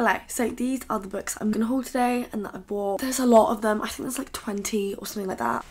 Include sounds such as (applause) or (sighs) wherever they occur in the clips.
Hello, so these are the books I'm gonna haul today and that I bought. There's a lot of them, I think there's like 20 or something like that.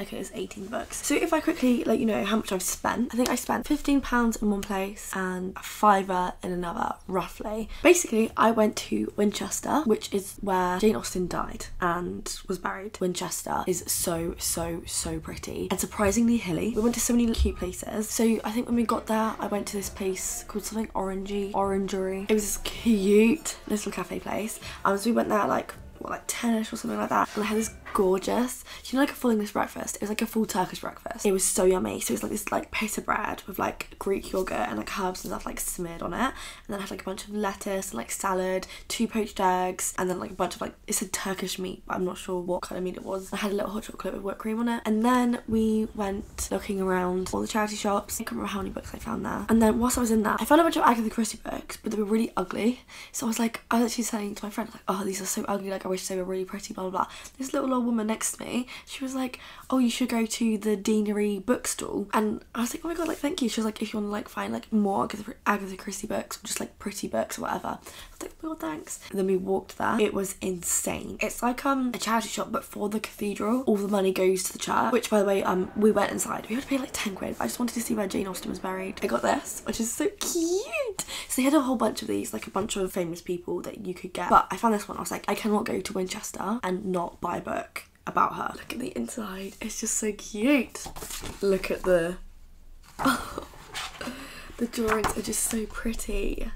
Okay, it's 18 books. So if I quickly let you know how much I've spent, I think I spent £15 in one place and a fiver in another, roughly. Basically, I went to Winchester, which is where Jane Austen died and was buried. Winchester is so, so, so pretty and surprisingly hilly. We went to so many cute places. So I think when we got there, I went to this place called something Orangey, Orangery. It was this cute little cafe place. And so we went there like what, like 10ish or something like that and I had this gorgeous. You know like a full English breakfast? It was like a full Turkish breakfast. It was so yummy. So it was like this like pita bread with like Greek yogurt and like herbs and stuff like smeared on it. And then I had like a bunch of lettuce and like salad two poached eggs and then like a bunch of like it's a Turkish meat but I'm not sure what kind of meat it was. I had a little hot chocolate with whipped cream on it. And then we went looking around all the charity shops. I can't remember how many books I found there. And then whilst I was in that I found a bunch of Agatha Christie books but they were really ugly. So I was like I was actually saying to my friend like oh these are so ugly. Like I wish they were really pretty, blah, blah, blah. This little old woman next to me, she was like, oh, you should go to the Deanery bookstall. And I was like, oh my god, like, thank you. She was like, if you want to, like, find, like, more Agatha, Christie books, or just, like, pretty books or whatever. I was like, god, thanks. And then we walked there. It was insane. It's like, um, a charity shop, but for the cathedral. All the money goes to the church, which, by the way, um, we went inside. We had to pay, like, 10 quid. I just wanted to see where Jane Austen was buried. I got this, which is so cute. So they had a whole bunch of these, like, a bunch of famous people that you could get. But I found this one. I was like, I cannot go to Winchester and not buy a book about her. Look at the inside, it's just so cute. Look at the, (laughs) the drawings are just so pretty.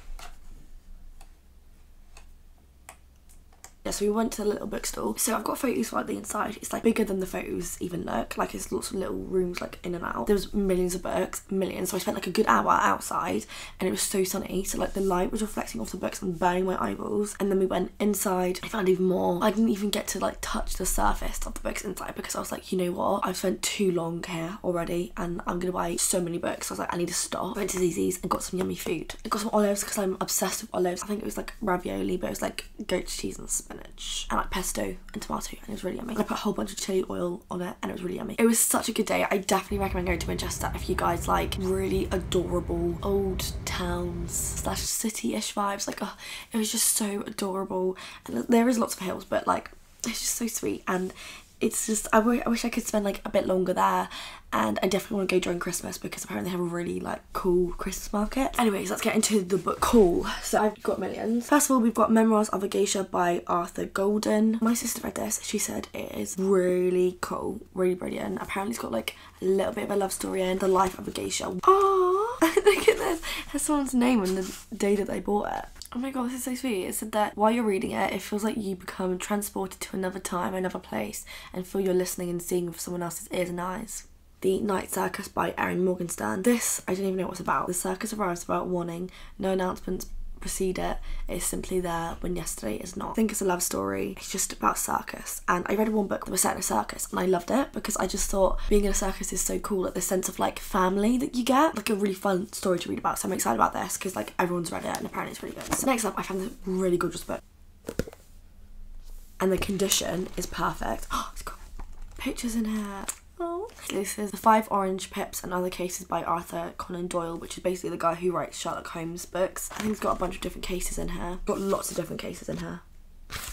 Yeah, so we went to the little bookstore. So I've got photos right the inside. It's like bigger than the photos even look. Like it's lots of little rooms like in and out. There was millions of books, millions. So I spent like a good hour outside and it was so sunny. So like the light was reflecting off the books and burning my eyeballs. And then we went inside. I found even more. I didn't even get to like touch the surface of the books inside because I was like, you know what? I've spent too long here already and I'm gonna buy so many books. So I was like, I need to stop. Went to Zizzi's and got some yummy food. I got some olives because I'm obsessed with olives. I think it was like ravioli, but it was like goat cheese and spinach spinach and like pesto and tomato and it was really yummy. And I put a whole bunch of chili oil on it and it was really yummy. It was such a good day. I definitely recommend going to Winchester if you guys like really adorable old towns slash city-ish vibes. Like oh, it was just so adorable and there is lots of hills but like it's just so sweet and it's just I, I wish I could spend like a bit longer there and I definitely want to go during Christmas because apparently they have a really like cool Christmas market. Anyways, let's get into the book. Cool. So I've got millions. First of all, we've got Memoirs of a Geisha by Arthur Golden. My sister read this. She said it is really cool, really brilliant. Apparently it's got like a little bit of a love story in the life of a geisha. Oh, (laughs) look at this. It has someone's name on the day that they bought it. Oh my god, this is so sweet. It said that while you're reading it, it feels like you become transported to another time, another place, and feel you're listening and seeing with someone else's ears and eyes. The Night Circus by Erin Morgenstern. This, I don't even know what it's about. The circus arrives without warning, no announcements precede it. It's simply there when yesterday is not. I think it's a love story. It's just about circus. And I read one book that was set in a circus and I loved it because I just thought being in a circus is so cool. Like the sense of like family that you get. Like a really fun story to read about. So I'm excited about this because like everyone's read it and apparently it's really good. So next up I found this really gorgeous book. And the condition is perfect. Oh, (gasps) it's got pictures in here. This is The Five Orange Pips and Other Cases by Arthur Conan Doyle, which is basically the guy who writes Sherlock Holmes books. I think he's got a bunch of different cases in here. Got lots of different cases in here.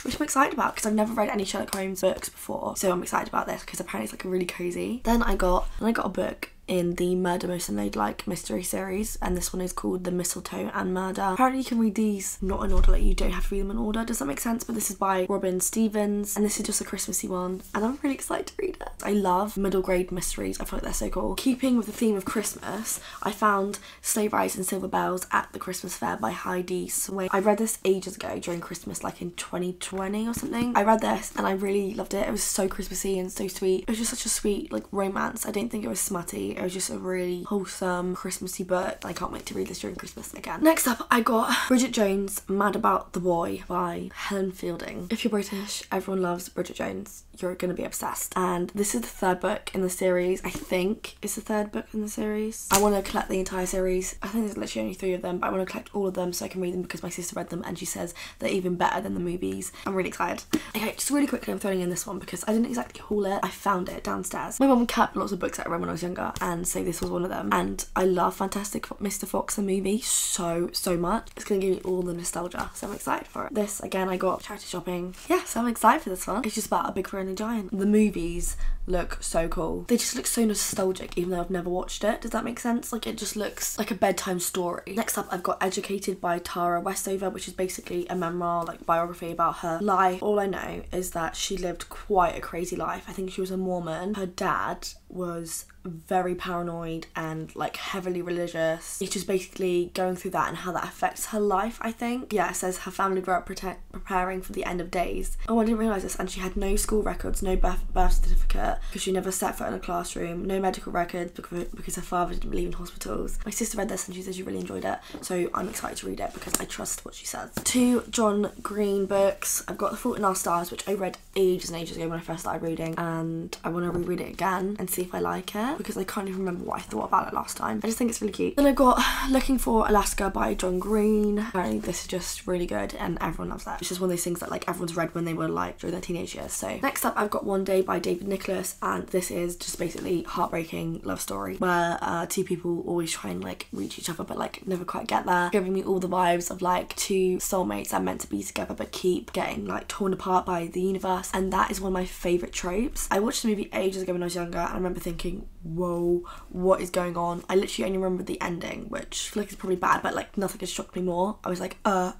Which I'm excited about because I've never read any Sherlock Holmes books before. So I'm excited about this because apparently it's like really cozy. Then I got then I got a book in the Murder Most Unladylike mystery series, and this one is called The Mistletoe and Murder. Apparently, you can read these not in order, like you don't have to read them in order. Does that make sense? But this is by Robin Stevens, and this is just a Christmassy one, and I'm really excited to read it. I love middle grade mysteries, I feel like they're so cool. Keeping with the theme of Christmas, I found Sleigh Rides and Silver Bells at the Christmas Fair by Heidi Swain. I read this ages ago during Christmas, like in 2020 or something. I read this and I really loved it. It was so Christmassy and so sweet. It was just such a sweet, like, romance. I don't think it was smutty it was just a really wholesome Christmassy book. I can't wait to read this during Christmas again. Next up, I got Bridget Jones' Mad About the Boy by Helen Fielding. If you're British, everyone loves Bridget Jones. you're gonna be obsessed. And this is the third book in the series. I think it's the third book in the series. I want to collect the entire series. I think there's literally only three of them, but I want to collect all of them so I can read them because my sister read them and she says they're even better than the movies. I'm really excited. Okay, just really quickly, I'm throwing in this one because I didn't exactly haul it. I found it downstairs. My mum kept lots of books that I read when I was younger, and so this was one of them. And I love Fantastic Mr. Fox the movie so so much. It's gonna give me all the nostalgia, so I'm excited for it. This again, I got charity shopping. Yeah, so I'm excited for this one. It's just about a big friendly giant. The movies look so cool. They just look so nostalgic, even though I've never watched it. Does that make sense? Like it just looks like a bedtime story. Next up, I've got Educated by Tara Westover, which is basically a memoir, like biography about her life. All I know is that she lived quite a crazy life. I think she was a Mormon. Her dad was very paranoid and like heavily religious. It's just basically going through that and how that affects her life, I think. Yeah, it says her family grew up prote- preparing for the end of days. Oh, I didn't realise this. And she had no school records, no birth, birth certificate because she never set foot in a classroom, no medical records because, because her father didn't believe in hospitals. My sister read this and she said she really enjoyed it. So I'm excited to read it because I trust what she says. Two John Green books. I've got The Fault in Our Stars, which I read ages and ages ago when I first started reading. And I want to reread it again and see if I like it because I can't even remember what I thought about it last time. I just think it's really cute. Then I've got (sighs) Looking for Alaska by John Green. Apparently this is just really good and everyone loves that. It's just one of those things that like everyone's read when they were like during their teenage years. So next up I've got One Day by David Nicholas and this is just basically heartbreaking love story where uh, two people always try and like reach each other but like never quite get there. Giving me all the vibes of like two soulmates that are meant to be together but keep getting like torn apart by the universe and that is one of my favourite tropes. I watched the movie ages ago when I was younger and I remember thinking whoa, what is going on? I literally only remember the ending, which like is probably bad, but like nothing has shocked me more. I was like, uh,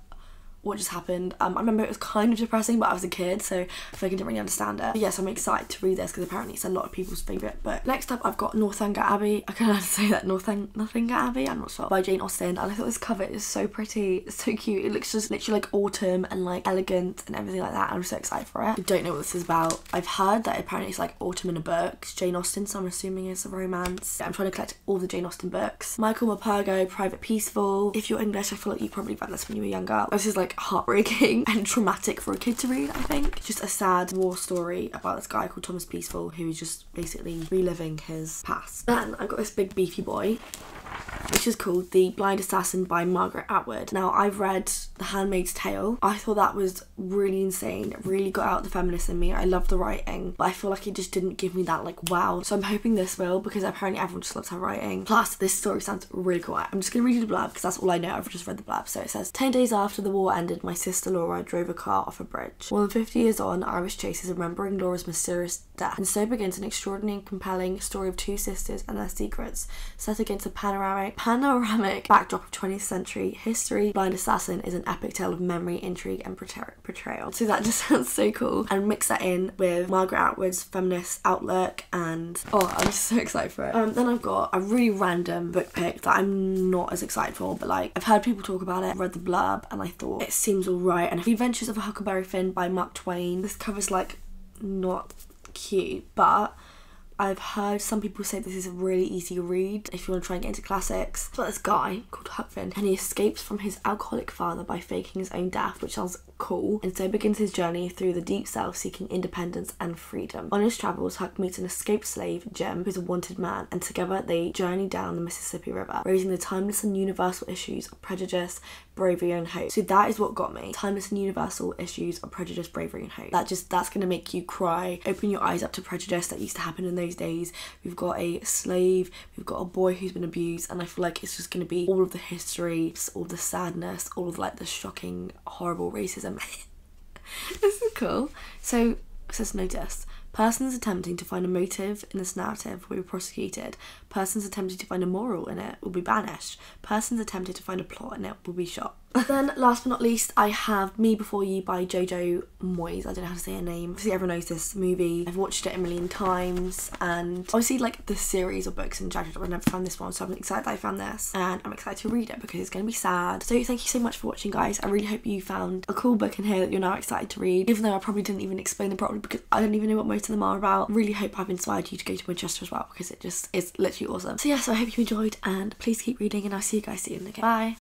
what just happened. Um, I remember it was kind of depressing, but I was a kid, so I feel like I didn't really understand it. But yes, I'm excited to read this because apparently it's a lot of people's favourite book. Next up, I've got Northanger Abbey. I can not say that Northang Northanger Abbey. I'm not sure by Jane Austen, and I thought this cover is so pretty. It's so cute. It looks just literally like autumn and like elegant and everything like that. I'm so excited for it. I don't know what this is about. I've heard that apparently it's like autumn in a book. It's Jane Austen, so I'm assuming it's a romance. I'm trying to collect all the Jane Austen books. Michael Morpurgo, Private Peaceful. If you're English, I feel like you probably read this when you were younger. This is like heartbreaking (laughs) and traumatic for a kid to read, I think. Just a sad war story about this guy called Thomas Peaceful who is just basically reliving his past. Then I've got this big beefy boy which is called The Blind Assassin by Margaret Atwood. Now, I've read The Handmaid's Tale. I thought that was really insane. It really got out the feminist in me. I love the writing, but I feel like it just didn't give me that, like, wow. So I'm hoping this will because apparently everyone just loves her writing. Plus, this story sounds really cool. I'm just gonna read you the blurb because that's all I know. I've just read the blurb. So it says 10 days after the war ended, my sister Laura drove a car off a bridge. More than 50 years on, Iris Chase is remembering Laura's mysterious death. And so begins an extraordinary and compelling story of two sisters and their secrets, set against a panoramic panoramic backdrop of 20th century history. Blind Assassin is an epic tale of memory, intrigue, and portrayal. So that just (laughs) sounds so cool. And mix that in with Margaret Atwood's feminist outlook, and oh, I'm so excited for it. Um, then I've got a really random book pick that I'm not as excited for, but like I've heard people talk about it, read the blurb, and I thought it seems alright. And The Adventures of Huckleberry Finn by Mark Twain. This cover's like not cute, but I've heard some people say this is a really easy read if you want to try and get into classics. About this guy called Huck Finn and he escapes from his alcoholic father by faking his own death, which sounds cool, and so begins his journey through the deep south seeking independence and freedom. On his travels, Huck meets an escaped slave, Jim, who's a wanted man, and together they journey down the Mississippi River, raising the timeless and universal issues of prejudice, bravery, and hope. So that is what got me. Timeless and universal issues of prejudice, bravery, and hope. That just that's gonna make you cry. Open your eyes up to prejudice that used to happen in those days. We've got a slave, we've got a boy who's been abused, and I feel like it's just gonna be all of the history, all the sadness, all of like the shocking, horrible racism. (laughs) this is cool. So says notice. Persons attempting to find a motive in this narrative will be prosecuted. Persons attempting to find a moral in it will be banished. Persons attempting to find a plot in it will be shot. Then, last but not least, I have Me Before You by Jojo Moyes. I don't know how to say her name. Obviously, everyone knows this movie. I've watched it a million times, and obviously, like the series of books in Jagged, I've never found this one, so I'm excited that I found this, and I'm excited to read it because it's going to be sad. So, thank you so much for watching, guys. I really hope you found a cool book in here that you're now excited to read, even though I probably didn't even explain them properly because I don't even know what most of them are about. Really hope I've inspired you to go to Winchester as well because it just is literally awesome. So, yeah, so I hope you enjoyed, and please keep reading, and I'll see you guys soon. Okay, bye.